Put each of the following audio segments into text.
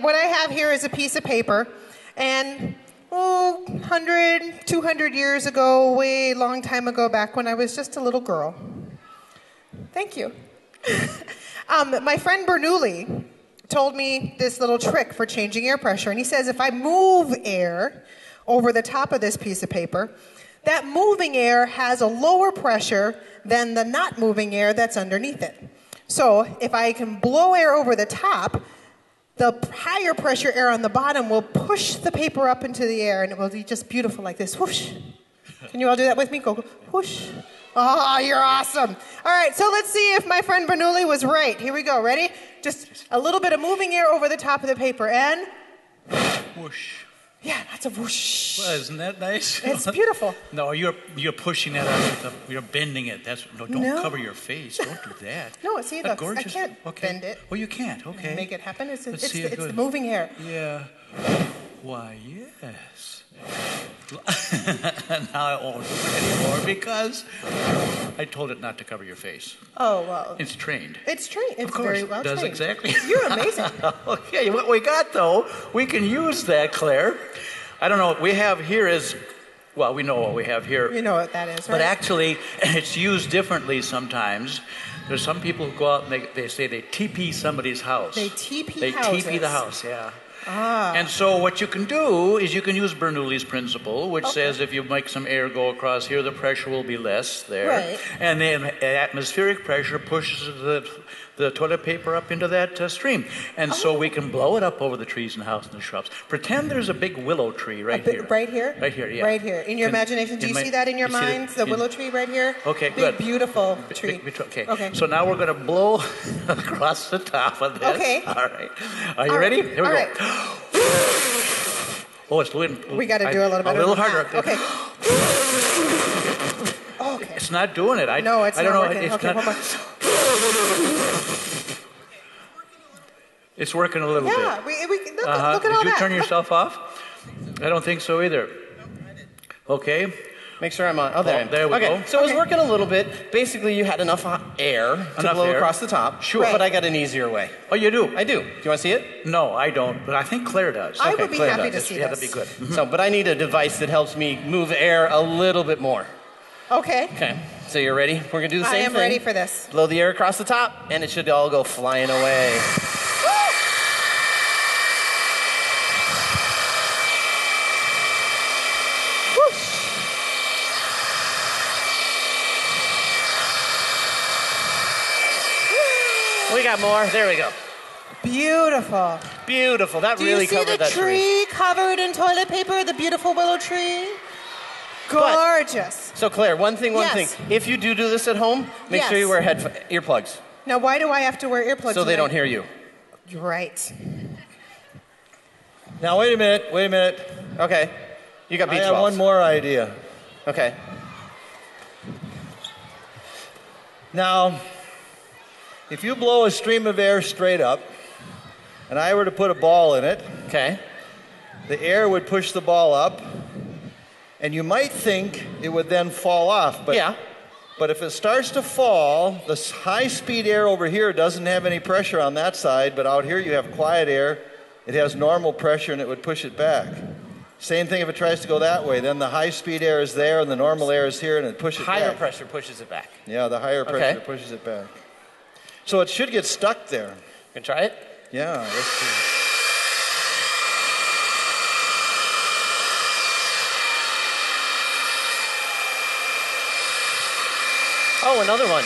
What I have here is a piece of paper, and oh, 100, 200 years ago, way long time ago, back when I was just a little girl. Thank you. um, my friend Bernoulli told me this little trick for changing air pressure, and he says if I move air over the top of this piece of paper, that moving air has a lower pressure than the not moving air that's underneath it. So if I can blow air over the top, the higher pressure air on the bottom will push the paper up into the air and it will be just beautiful like this. Whoosh. Can you all do that with me? Go, go whoosh. Oh, you're awesome. All right, so let's see if my friend Bernoulli was right. Here we go. Ready? Just a little bit of moving air over the top of the paper and. Whoosh. Yeah, that's a whoosh. Well, isn't that nice? It's beautiful. No, you're you're pushing that out. With the, you're bending it. That's no. Don't No. cover your face. Don't do that. No, see, That's look, I can't okay. bend it. Oh, you can't. Okay. Make it happen. It's, Let's it's, the, it's the moving air. Yeah. Why, yes. now I won't do it anymore because I told it not to cover your face. Oh, well. It's trained. It's trained. It's Of course, very well does trained. exactly. You're amazing. okay, what we got though, we can use that, Clare. I don't know what we have here is, well, we know what we have here. You know what that is, right? But actually, it's used differently sometimes. There's some people who go out and they, they say they TP somebody's house. They TP They houses. TP the house, yeah. Ah. And so what you can do is you can use Bernoulli's principle, which says if you make some air go across here, the pressure will be less there. Right. And then atmospheric pressure pushes the, the toilet paper up into that uh, stream. And so Oh. we can blow it up over the trees and the house and the shrubs. Pretend there's a big willow tree right here. Right here? Right here, yeah. Right here. In your Can- imagination, do you my- see that in your you the- mind? The, in- willow tree right here? Okay, Big, good. beautiful tree. big- big- okay. Okay. So now we're going to blow across the top of this. Okay. All right. Are you All ready? right. Here we All go. right. Oh, it's doing. We got to do a little bit A little harder. that. Okay. okay. It's not doing it. I, No, it's I don't not know. working. It's okay, not, It's working a little. Yeah, bit. we, we, look, Uh-huh. look at Did all you turn yourself off? I don't think so either. Okay. Make sure I'm on. Oh, there. Oh, I am. Oh, there we okay. go. So it was working a little bit. Basically, you had enough hot air to Enough blow air. across the top. Sure. But I got an easier way. Oh, you do? I do. Do you want to see it? No, I don't. But I think Clare does. I Okay, would be Clare happy does. to see yeah, this. that'd be good. Mm-hmm. Mm-hmm. So, but I need a device that helps me move air a little bit more. Okay. Okay. So you're ready? We're gonna do the same thing. I same am thing. ready for this. Blow the air across the top, and it should all go flying away. We got more. There we go. Beautiful. Beautiful. That Do really you see covered the that tree, covered in toilet paper? The beautiful willow tree? But- Gorgeous. So Clare, one thing, one Yes. thing. If you do do this at home, make sure you wear head earplugs Now, why do I have to wear earplugs? so they don't hear you. You're right. Now wait a minute, wait a minute. Okay. You got I B12. I have one more idea. Okay. Now, if you blow a stream of air straight up, and I were to put a ball in it, Okay. the air would push the ball up, and you might think it would then fall off. But, yeah. but if it starts to fall, the high speed air over here doesn't have any pressure on that side, but out here you have quiet air. It has normal pressure and it would push it back. Same thing if it tries to go that way. Then the high speed air is there and the normal air is here and it pushes it Higher pressure pushes it back. Yeah, the higher pressure Okay. pushes it back. So it should get stuck there. Can try it? Yeah, let's see. Oh, another one.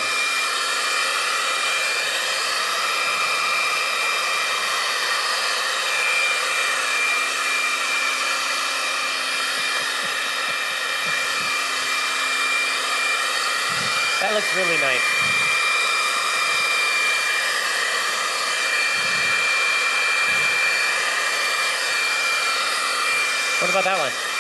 That looks really nice. What about that one?